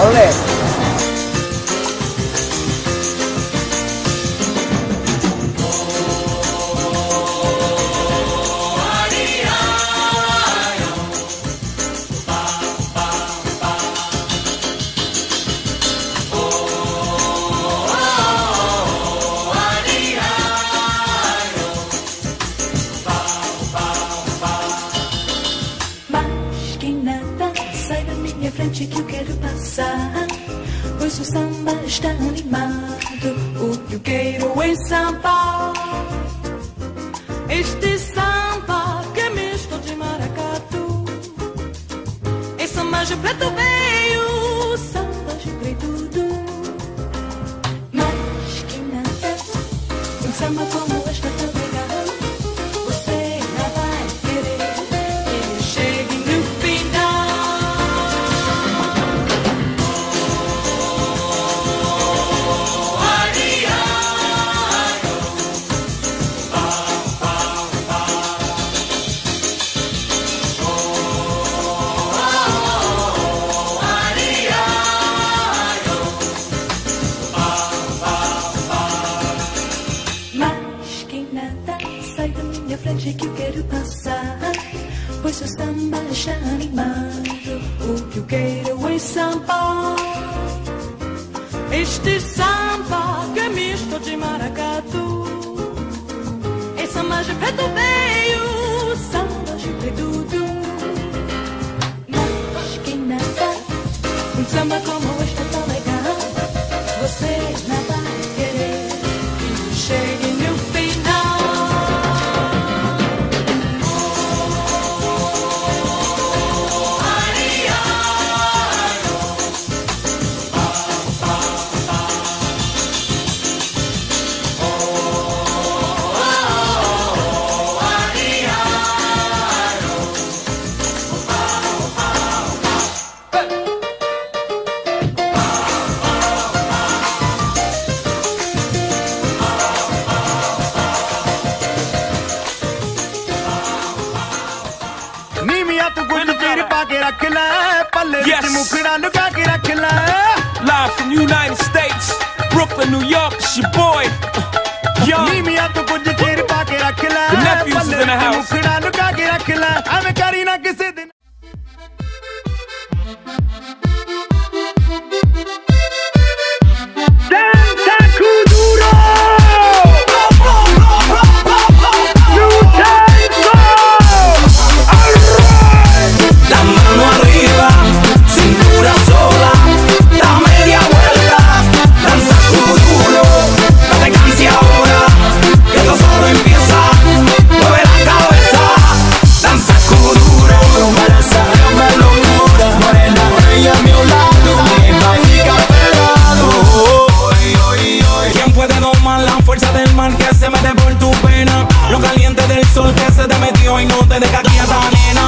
好嘞。Passar. Pois o samba está animado. O quero é samba. Este samba que é misto de maracatu. É samba de preto veio, samba de preto. Mas que nada, um samba como esta que eu quero passar. Pois o samba está animado. O que eu quero é samba. Este samba que é misto de maracatu. É samba de preto veio, samba de preto. Mas quem nada, um samba como yes. Live from United States, Brooklyn, New York, it's your boy. Yo. The nephews is in the house. Se mete por tu pena? Lo caliente del sol que se te metió y no te deja quieta ni